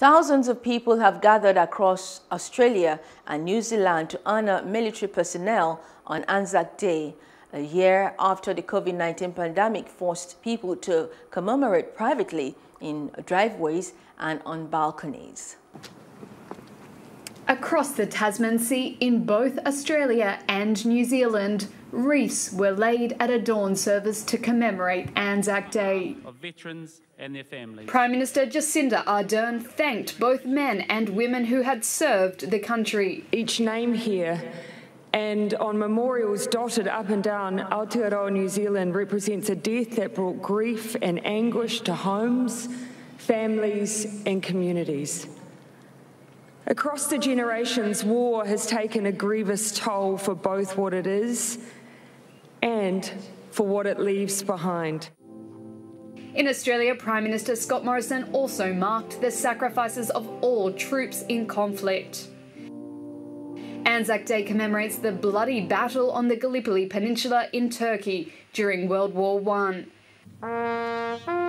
Thousands of people have gathered across Australia and New Zealand to honor military personnel on Anzac Day, a year after the COVID-19 pandemic forced people to commemorate privately in driveways and on balconies. Across the Tasman Sea in both Australia and New Zealand, wreaths were laid at a dawn service to commemorate Anzac Day. Of veterans and their families. Prime Minister Jacinda Ardern thanked both men and women who had served the country. Each name here and on memorials dotted up and down Aotearoa New Zealand represents a death that brought grief and anguish to homes, families, and communities. Across the generations, war has taken a grievous toll for both what it is and for what it leaves behind. In Australia, Prime Minister Scott Morrison also marked the sacrifices of all troops in conflict. Anzac Day commemorates the bloody battle on the Gallipoli Peninsula in Turkey during World War I.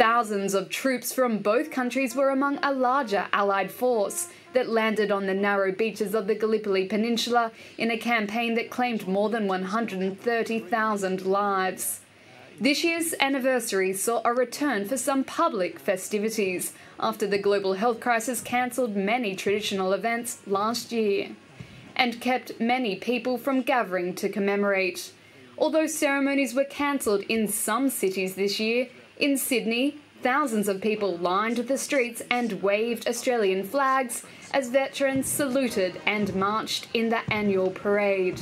Thousands of troops from both countries were among a larger Allied force that landed on the narrow beaches of the Gallipoli Peninsula in a campaign that claimed more than 130,000 lives. This year's anniversary saw a return for some public festivities after the global health crisis cancelled many traditional events last year and kept many people from gathering to commemorate. Although ceremonies were cancelled in some cities this year, in Sydney, thousands of people lined the streets and waved Australian flags as veterans saluted and marched in the annual parade.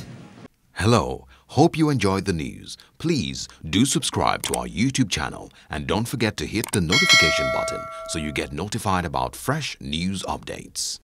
Hello, hope you enjoyed the news. Please do subscribe to our YouTube channel and don't forget to hit the notification button so you get notified about fresh news updates.